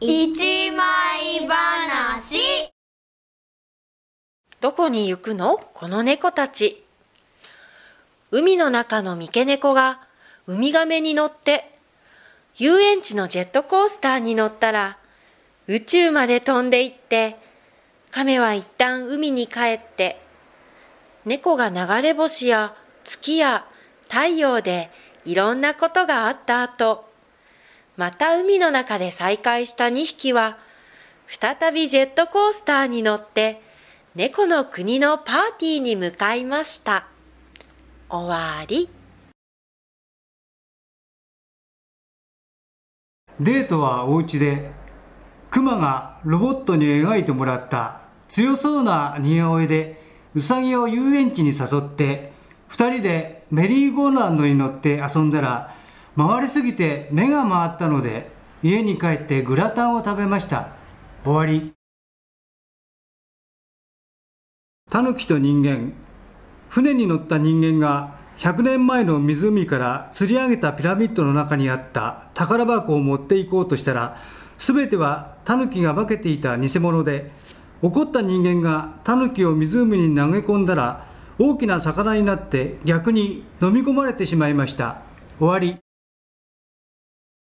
一枚話どこに行くの？この猫たち。海の中の三毛猫がウミガメに乗って遊園地のジェットコースターに乗ったら宇宙まで飛んで行って亀は一旦海に帰って猫が流れ星や月や太陽でいろんなことがあった後また海の中で再会した2匹は再びジェットコースターに乗って猫の国のパーティーに向かいました。終わり。デートはお家でクマがロボットに描いてもらった強そうな似顔絵でウサギを遊園地に誘って2人でメリーゴーランドに乗って遊んだら回りすぎて目が回ったので家に帰ってグラタンを食べました。終わり。タヌキと人間。船に乗った人間が100年前の湖から釣り上げたピラミッドの中にあった宝箱を持っていこうとしたら全てはタヌキが化けていた偽物で怒った人間がタヌキを湖に投げ込んだら大きな魚になって逆に飲み込まれてしまいました。終わり。